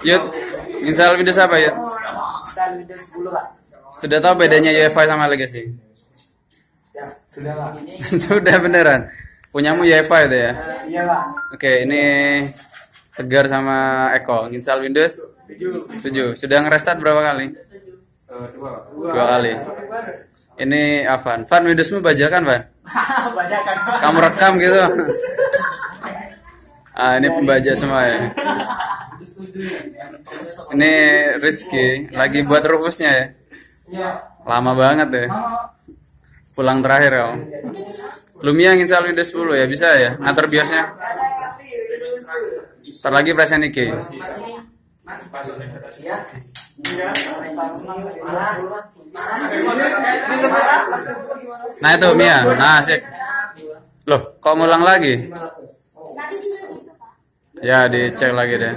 Yud, install Windows apa ya? Install Windows 10 pak. Sudah tahu bedanya UEFI sama Legacy? Ya, sudah pak. Sudah beneran. Punyamu UEFI itu ya? Iya pak. Oke, ini Tegar sama Eko. Install Windows 7. Sudah ngerestart berapa kali? Dua kali. Ini Avan. Van, Windowsmu bajakan, Van? Bacakan. Kamu rekam gitu. Ah, ini pembaca semua ya. Ini Rizky lagi buat rufusnya ya. Lama banget ya. Pulang terakhir ya. Lumia install Windows 10 ya bisa ya. Ngatur BIOSnya. Ntar lagi presnya Niki. Nah itu Mia. Nah sik. Loh, kok ngulang lagi? Ya dicek lagi deh.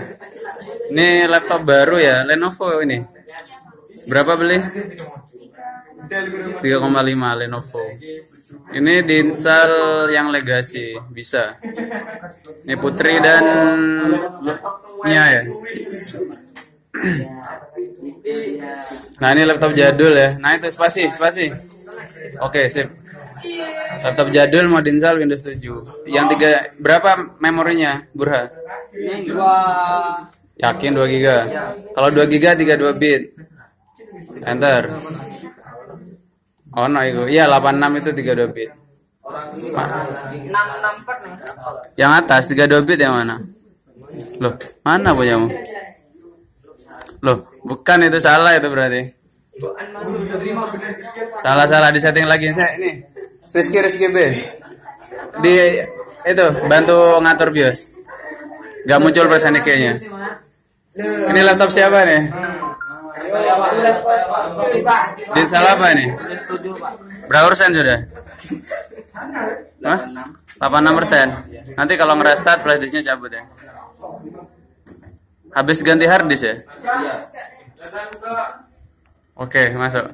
Ini laptop baru ya, Lenovo ini. Berapa beli? 3,5 Lenovo. Ini diinstal yang legacy, bisa. Ini Putri dan Nia ya. Nah ini laptop jadul ya. Nah itu spasi, spasi. Oke sip. Laptop jadul mau diinstal Windows 7. Yang tiga berapa memorinya, Burha? Yakin 2 giga. Kalau 2 giga 32 bit. Enter. Oh no itu. Iya 86 itu 32 bit. Ma- yang atas 32 bit yang mana? Loh, mana punyamu? Loh, bukan itu salah itu berarti. Salah salah di setting lagi saya ini. Rizky Rizky B. Di itu bantu ngatur BIOS. Gak muncul persen kayaknya. Ini laptop siapa nih? Di salah apa pak. Berapa persen sudah? Hah? 86 persen. Nanti kalau ngerestart flash disknya cabut ya. Habis ganti hard disk ya? Oke, masuk.